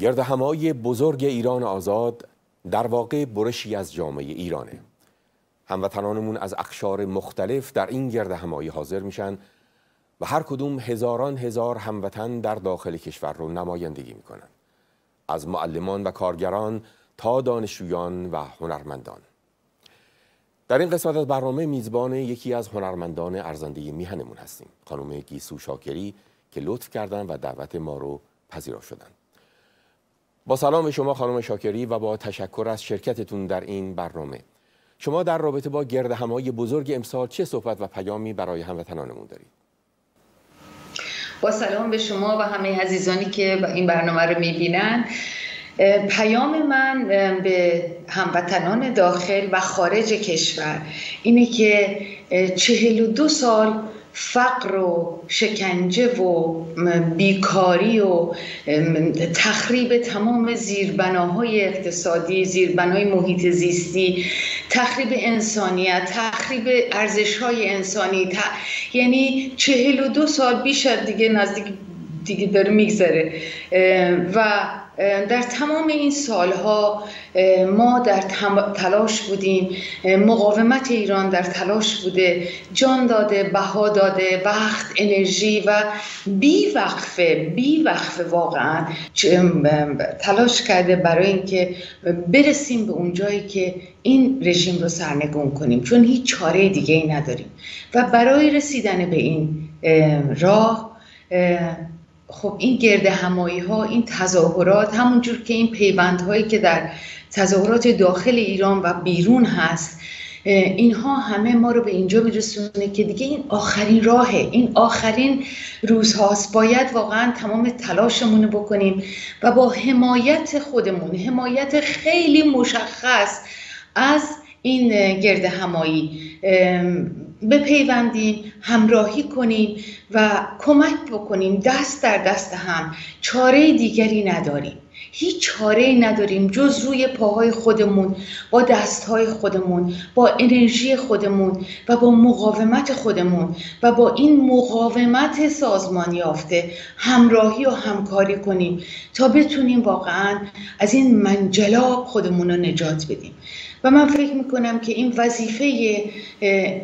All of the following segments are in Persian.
گرد همایی بزرگ ایران آزاد در واقع برشی از جامعه ایرانه. هموطنانمون از اخشار مختلف در این گرد همایی حاضر میشن و هر کدوم هزاران هزار هموطن در داخل کشور رو نمایندگی می‌کنن. از معلمان و کارگران تا دانشجویان و هنرمندان. در این قسمت از برنامه میزبان یکی از هنرمندان ارزنده میهنمون هستیم خانم گیسو شاکری که لطف کردن و دعوت ما رو پذیرا شدن. با سلام شما خانم شاکری و با تشکر از شرکتتون در این برنامه. شما در رابطه با گرد همایی بزرگ امسال چه صحبت و پیامی برای هموطنانمون دارید؟ با سلام به شما و همه عزیزانی که این برنامه رو می‌بینن. پیام من به هموطنان داخل و خارج کشور اینه که چهل و دو سال فقر و شکنجه و بیکاری و تخریب تمام زیربناهای اقتصادی زیربنای محیط زیستی تخریب انسانیت تخریب ارزش های انسانی یعنی چهل و دو سال بیش دیگه نزدیک دیگه داره میگذره. و در تمام این سالها ما در تلاش بودیم. مقاومت ایران در تلاش بوده. جان داده بها داده وقت انرژی و بی وقفه بی وقفه واقعا تلاش کرده برای اینکه برسیم به اون جایی که این رژیم رو سرنگون کنیم. چون هیچ چاره دیگه ای نداریم. و برای رسیدن به این راه خب این گرد همایی ها این تظاهرات همونجور که این پیوندهایی که در تظاهرات داخل ایران و بیرون هست اینها همه ما رو به اینجا میرسونه که دیگه این آخرین راهه. این آخرین روزهاست. باید واقعا تمام تلاشمون رو بکنیم و با حمایت خودمون حمایت خیلی مشخص از این گرد همایی بپیوندیم همراهی کنیم و کمک بکنیم دست در دست هم. چاره دیگری نداریم. هیچ چاره نداریم جز روی پاهای خودمون با دستهای خودمون با انرژی خودمون و با مقاومت خودمون و با این مقاومت سازمان یافته همراهی و همکاری کنیم تا بتونیم واقعا از این منجلاب خودمون رو نجات بدیم. و من فکر می‌کنم که این وظیفه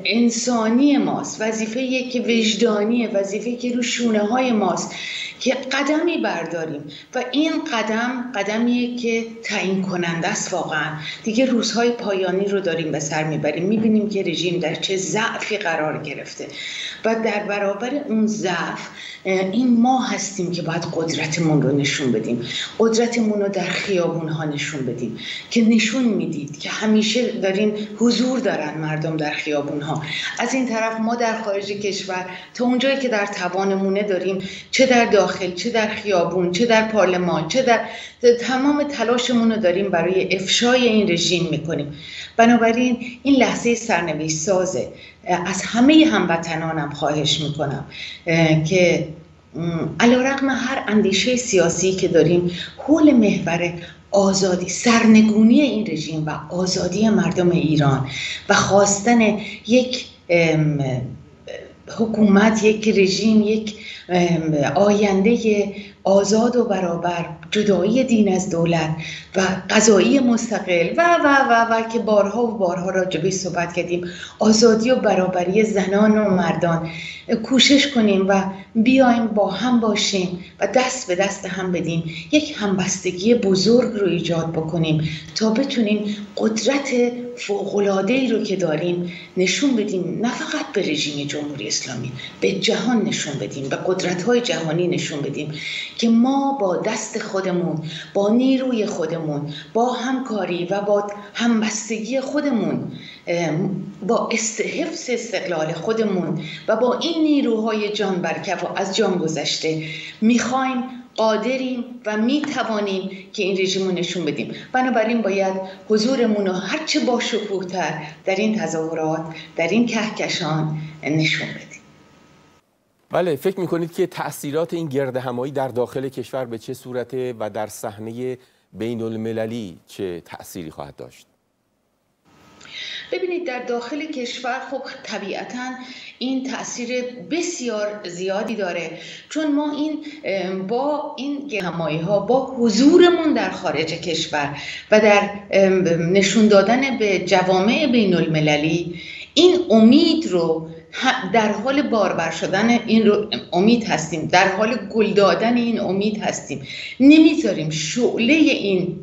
انسانی ماست وظیفه که وجدانیه وظیفه که رو شونه های ماست که قدمی برداریم. و این قدم قدمیه که تعیین کننده است واقعا. دیگه روزهای پایانی رو داریم به سر می‌بریم. می‌بینیم که رژیم در چه ضعفی قرار گرفته. و در برابر اون ضعف این ما هستیم که باید قدرتمون رو نشون بدیم. قدرتمون رو در خیابون ها نشون بدیم. که نشون می‌دید که همیشه دارین حضور دارن مردم در خیابون ها از این طرف ما در خارج کشور تا اونجایی که در توانمونه داریم چه در داخل چه در خیابون چه در پارلمان چه در تمام تلاشمون رو داریم برای افشای این رژیم می‌کنیم. بنابراین این لحظه سرنوشت سازه از همه هموطنانم خواهش می‌کنم که علا رقم هر اندیشه سیاسی که داریم حول محور آزادی سرنگونی این رژیم و آزادی مردم ایران و خواستن یک حکومت یک رژیم یک آینده آزاد و برابر جدایی دین از دولت و قضایی مستقل و و و و که بارها و بارها راجبه صحبت کردیم. آزادی و برابری زنان و مردان. کوشش کنیم و بیایم با هم باشیم و دست به دست هم بدیم. یک همبستگی بزرگ رو ایجاد بکنیم تا بتونیم قدرت فوقلاده رو که داریم نشون بدیم نه فقط به رژیم جمهوری اسلامی به جهان نشون بدیم به قدرت های جهانی نشون بدیم که ما با دست خودمون با نیروی خودمون با همکاری و با همبستگی خودمون با حفظ استقلال خودمون و با این نیروهای جان برکف و از جان گذشته می‌خوایم قادریم و می توانیم که این رژیم رو نشون بدیم. بنابراین باید حضورمون رو هرچه با تر در این تظاهرات در این کهکشان نشون بدیم. بله فکر می‌کنید که تاثیرات این گرد همایی در داخل کشور به چه صورته و در صحنه بین المللی چه تأثیری خواهد داشت؟ ببینید در داخل کشور خب طبیعتا این تاثیر بسیار زیادی داره چون ما این با این همایی ها با حضورمون در خارج کشور و در نشون دادن به جوامع بین المللی این امید رو در حال باربر شدن این رو امید هستیم. در حال گل دادن این امید هستیم. نمی‌ذاریم شعله این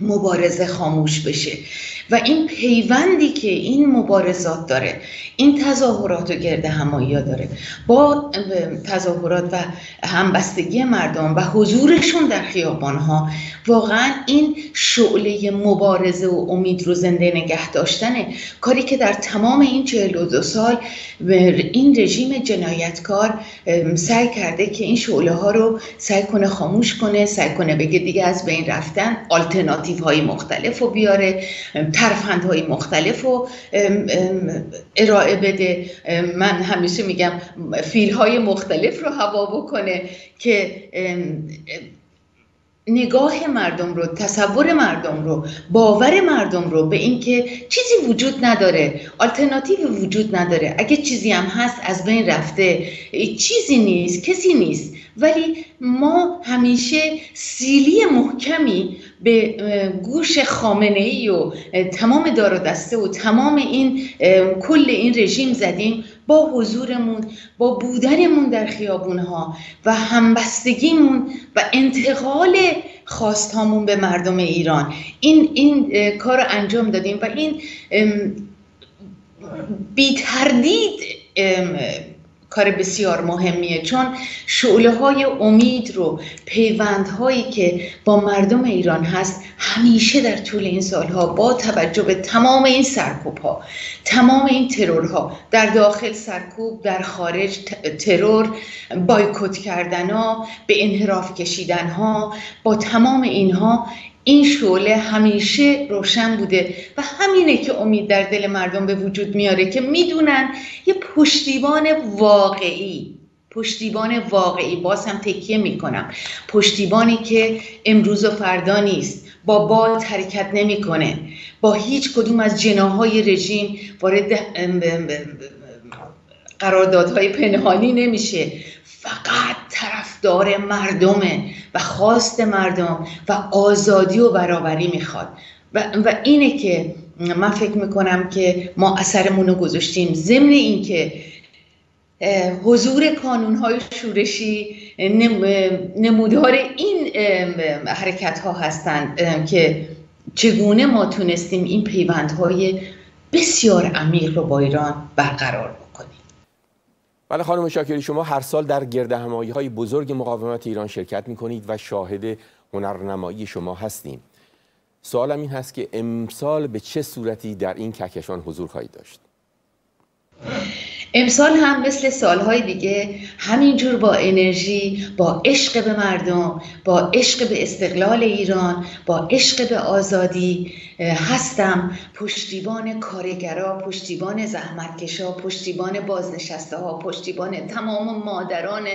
مبارزه خاموش بشه. و این پیوندی که این مبارزات داره این تظاهرات و گرد همایی داره با تظاهرات و همبستگی مردم و حضورشون در خیابان ها واقعا این شعله مبارزه و امید رو زنده نگه داشتنه. کاری که در تمام این 42 سال این رژیم جنایتکار سعی کرده که این شعله ها رو سعی کنه خاموش کنه سعی کنه بگه دیگه از بین رفتن آلترناتیو های مختلف رو بیاره. های مختلف رو ارائه بده. من همیشه میگم فیل های مختلف رو هوا بکنه که نگاه مردم رو تصور مردم رو باور مردم رو به اینکه چیزی وجود نداره. آلترناتیو وجود نداره. اگه چیزی هم هست از بین رفته. چیزی نیست کسی نیست. ولی ما همیشه سیلی محکمی به گوش خامنه ای و تمام دار دسته و تمام این کل این رژیم زدیم با حضورمون با بودنمون در خیابون ها و همبستگیمون و انتقال خواستهامون به مردم ایران. این این کار رو انجام دادیم و این بی تردید کار بسیار مهمیه. چون شعله های امید رو پیوندهایی که با مردم ایران هست همیشه در طول این سالها با توجه به تمام این سرکوب ها تمام این ترورها در داخل سرکوب در خارج ترور بایکوت کردن ها به انحراف کشیدن ها با تمام اینها این شعله همیشه روشن بوده و همینه که امید در دل مردم به وجود میاره که می‌دونن یه پشتیبان واقعی پشتیبان واقعی باز هم تکیه می‌کنم. پشتیبانی که امروز و فردا نیست با باد حرکت نمی‌کنه. با هیچ کدوم از جناهای رژیم وارد قراردادهای پنهانی نمیشه. فقط طرفدار مردمه و خواست مردم و آزادی و برابری می‌خواد. و, و اینه که من فکر می‌کنم که ما اثرمون رو گذاشتیم ضمن اینکه حضور های شورشی نمودار این حرکت ها هستند که چگونه ما تونستیم این پیوندهای بسیار عمیق رو با ایران برقرار بله خانم شاکری شما هر سال در گرد همایی های بزرگ مقاومت ایران شرکت می کنید و شاهد هنرنمایی شما هستیم. سوالم این هست که امسال به چه صورتی در این کهکشان حضور خواهید داشت؟ امسال هم مثل سالهای دیگه همینجور با انرژی با عشق به مردم با عشق به استقلال ایران با عشق به آزادی هستم. پشتیبان کارگرا پشتیبان زحمتکشا پشتیبان بازنشسته ها پشتیبان تمام مادران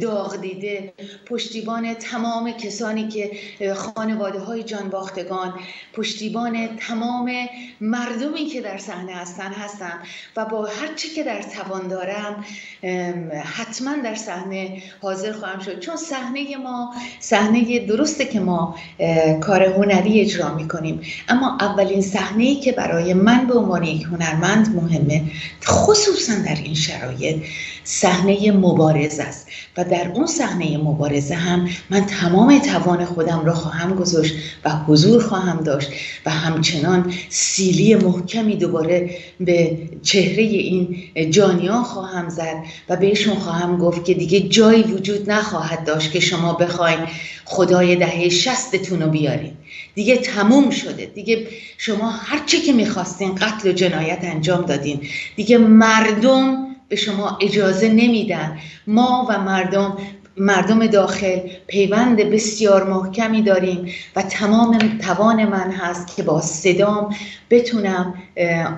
داغ دیده پشتیبان تمام کسانی که خانواده های باختگان پشتیبان تمام مردمی که در صحنه هستن هستن و با هر چی که در توان دارم حتما در صحنه حاضر خواهم شد. چون صحنه ما صحنه درسته که ما کار هنری اجرا می‌کنیم. اما اولین صحنه ای که برای من به عنوان یک هنرمند مهمه خصوصا در این شرایط صحنه مبارزه است. و در اون صحنه مبارزه هم من تمام توان خودم را خواهم گذاشت و حضور خواهم داشت. و همچنان سیلی محکمی دوباره به چهره این جانیان خواهم زد و بهشون خواهم گفت که دیگه جایی وجود نخواهد داشت که شما بخواین خدای دهه شستتون رو بیارین. دیگه تموم شده. دیگه شما هرچی که می‌خواستین قتل و جنایت انجام دادین. دیگه مردم به شما اجازه نمیدن. ما و مردم مردم داخل پیوند بسیار محکمی داریم و تمام توان من هست که با صدام بتونم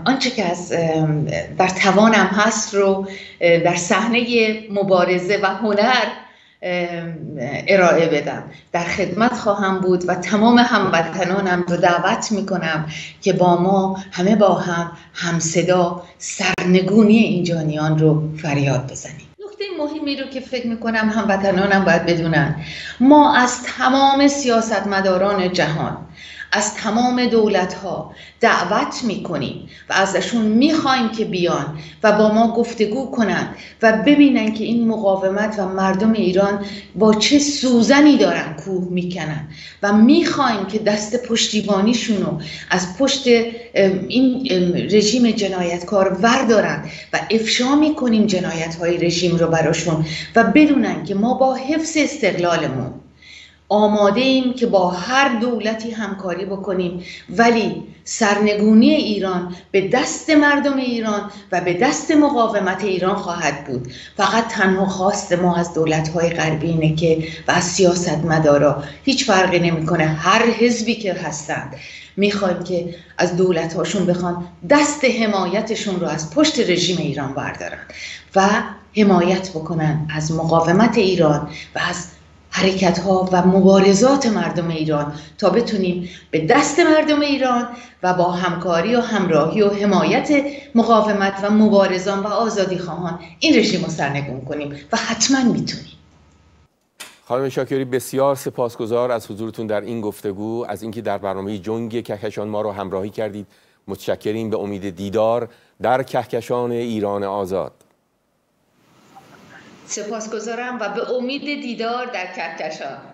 آنچه که از در توانم هست رو در صحنه مبارزه و هنر ارائه بدم. در خدمت خواهم بود و تمام هموطنانم رو دعوت می‌کنم که با ما همه با هم همصدا سرنگونی این جانیان رو فریاد بزنیم. نکته مهمی رو که فکر می‌کنم هموطنانم باید بدونن. ما از تمام سیاستمداران جهان از تمام دولت ها دعوت می‌کنیم و ازشون می‌خوایم که بیان و با ما گفتگو کنند و ببینن که این مقاومت و مردم ایران با چه سوزنی دارن کوه می‌کنن. و می‌خوایم که دست پشتیبانیشون رو از پشت این رژیم جنایتکار وردارن و افشا می‌کنیم جنایت های رژیم رو براشون و بدونن که ما با حفظ استقلالمون آماده ایم که با هر دولتی همکاری بکنیم. ولی سرنگونی ایران به دست مردم ایران و به دست مقاومت ایران خواهد بود. فقط تنها خواست ما از دولت‌های غربی اینه که و از سیاست مدارا هیچ فرقی نمی‌کنه. هر حزبی که هستند می‌خوایم که از دولت هاشون بخوان دست حمایتشون رو از پشت رژیم ایران بردارن و حمایت بکنن از مقاومت ایران و از حرکت ها و مبارزات مردم ایران تا بتونیم به دست مردم ایران و با همکاری و همراهی و حمایت مقاومت و مبارزان و آزادی خواهان این رژیم رو سرنگون کنیم و حتما می‌تونیم. خانم شاکری بسیار سپاسگزار از حضورتون در این گفتگو از اینکه در برنامه جنگ کهکشان ما رو همراهی کردید. متشکریم به امید دیدار در کهکشان ایران آزاد. سپاسگزارم و به امید دیدار در کهکشان.